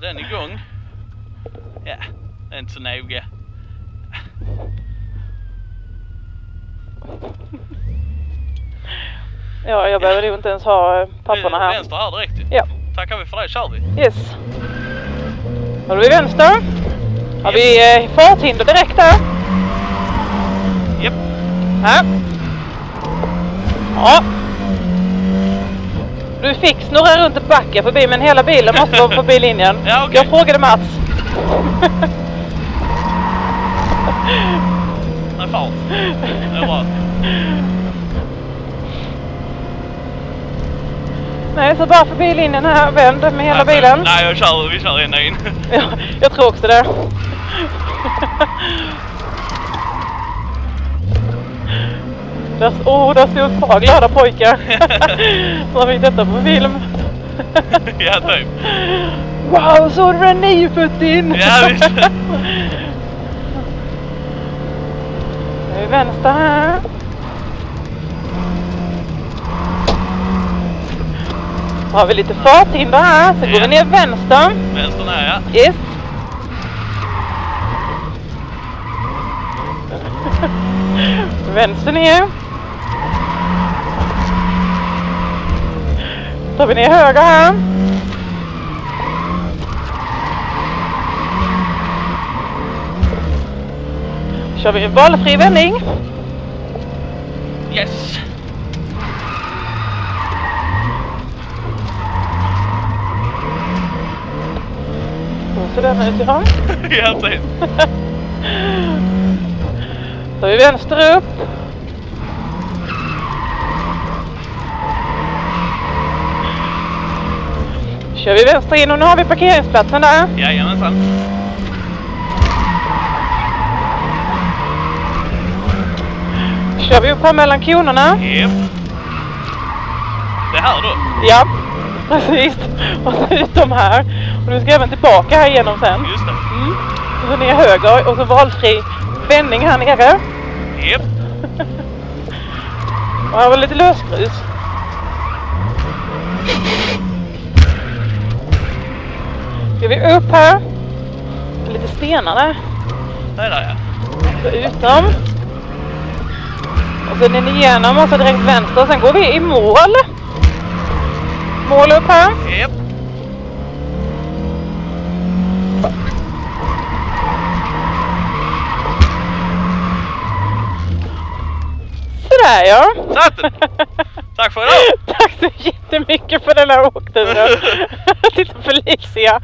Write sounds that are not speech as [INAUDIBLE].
Var den igång? Ja, det är inte så noga. Ja, jag behöver nog inte ens ha eh, papperna här. Vänster här direkt. Ja. Tackar vi för det, kör vi. Yes. Har vi vänster? Har vi eh, farthinder direkt där? Japp. Ja. Ja. Du fick snurra runt en backe förbi men hela bilen måste vara förbi linjen. [LAUGHS] Ja, okej. Jag frågade Mats. Det är fart. Det är bra. Nej, så bara förbi linjen här, vänd med hela Nej, bilen. Nej, jag kör, vi kör ända in. Ja, jag tror också det. [LAUGHS] Där, oh, där stod ett par glada pojkar. [LAUGHS] Så har vi detta på film. [LAUGHS] ja, typ. Wow, såg du den 940? Ja, visst. [LAUGHS] Nu är vänster här. Har vi lite farthinder här, så går Ja. vi ner vänster. Vänstern är ja. Yes. Vänster ner. Tar vi ner höger här. Kör vi valfri vändning. Yes. Så den ut [LAUGHS] ja. ja, typ. Tar vi vänster upp. Kör vi vänster in och nu har vi parkeringsplatsen där. Jajamensan. Kör vi upp här mellan konerna. Japp. Det här då? Ja, precis. Och så ut de här. Och nu ska jag även tillbaka här igenom sen. Just det. Mm. Och så ner höger och så valfri vändning här nere. Japp. [LAUGHS] Och här var lite lösgrus. Ska vi upp här? Lite stenar där. Det är där ja. Så utom. Och sen in igenom och så direkt vänster. Sen går vi i mål. Mål upp här. Japp. Sådär ja. Satt. Tack för idag. [LAUGHS] Tack så jättemycket för den här åkturen. [LAUGHS] Titta Felicia.